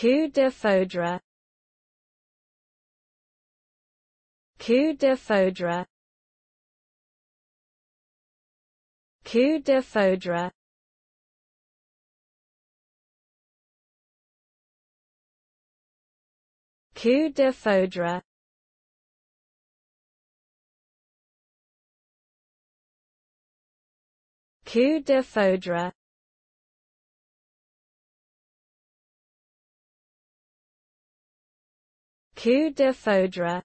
Coup de foudre. Coup de foudre. Coup de foudre. Coup de foudre. Coup de foudre Coup de foudre